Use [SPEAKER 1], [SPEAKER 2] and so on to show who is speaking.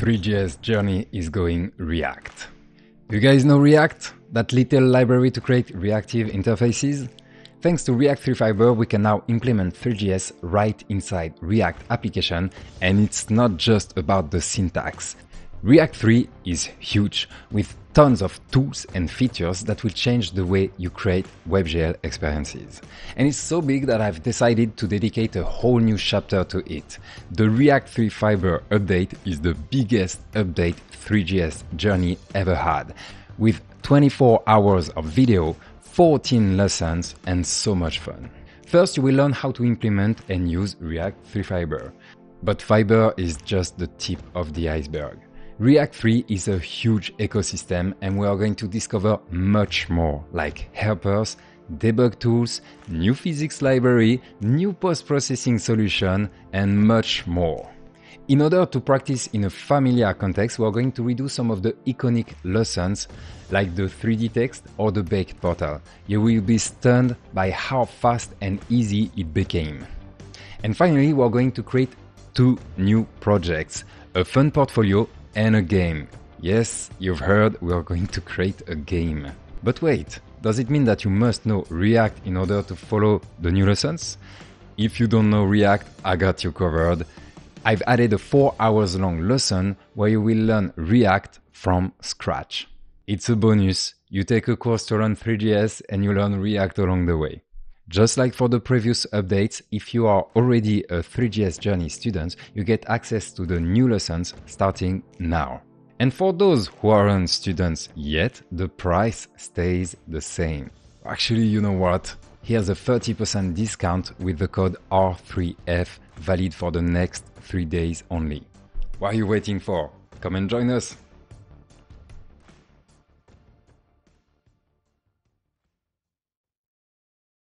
[SPEAKER 1] Three.js journey is going React. You guys know React? That little library to create reactive interfaces? Thanks to React Three Fiber, we can now implement Three.js right inside React application, and it's not just about the syntax. React Three is huge, with tons of tools and features that will change the way you create WebGL experiences. And it's so big that I've decided to dedicate a whole new chapter to it. The React Three Fiber update is the biggest update Three.js journey ever had, with 24 hours of video, 14 lessons, and so much fun. First, you will learn how to implement and use React Three Fiber. But Fiber is just the tip of the iceberg. React Three is a huge ecosystem and we are going to discover much more like helpers, debug tools, new physics library, new post-processing solution, and much more. In order to practice in a familiar context, we are going to redo some of the iconic lessons like the 3D text or the baked portal. You will be stunned by how fast and easy it became. And finally, we are going to create two new projects, a fun portfolio and a game. Yes, you've heard, we are going to create a game. But wait, does it mean that you must know React in order to follow the new lessons? If you don't know React, I got you covered. I've added a 4 hours long lesson where you will learn React from scratch. It's a bonus. You take a course to learn Three.js and you learn React along the way. Just like for the previous updates, if you are already a Three.js Journey student, you get access to the new lessons starting now. And for those who aren't students yet, the price stays the same. Actually, you know what? Here's a 30% discount with the code R3F valid for the next 3 days only. What are you waiting for? Come and join us!